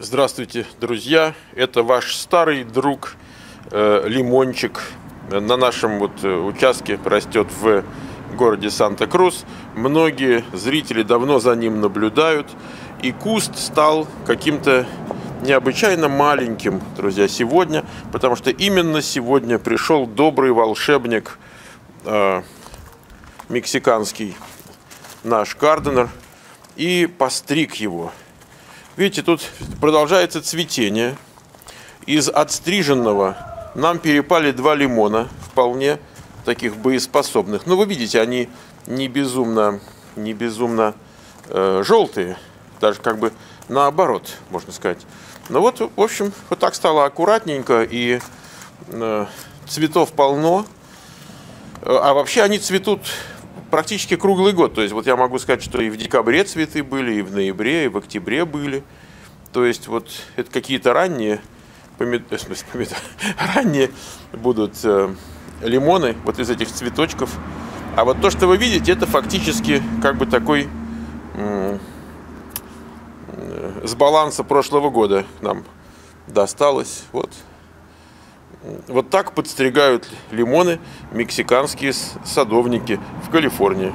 Здравствуйте, друзья! Это ваш старый друг э, Лимончик. На нашем вот э, участке растет в городе Санта-Крус. Многие зрители давно за ним наблюдают. И куст стал каким-то необычайно маленьким, друзья, сегодня, потому что именно сегодня пришел добрый волшебник э, мексиканский, наш Карденер, и постриг его – Видите, тут продолжается цветение. Из отстриженного нам перепали два лимона, вполне таких боеспособных. Но вы видите, они не безумно, не безумно э, желтые, даже как бы наоборот, можно сказать. Но вот, в общем, вот так стало аккуратненько, и э, цветов полно. А вообще они цветут практически круглый год. То есть вот я могу сказать, что и в декабре цветы были, и в ноябре, и в октябре были. То есть вот это какие-то ранние помид... Э, смысле, помид... ранние будут э, лимоны вот из этих цветочков. А вот то, что вы видите, это фактически как бы такой э, с баланса прошлого года нам досталось. Вот. Вот так подстригают лимоны мексиканские садовники в Калифорнии.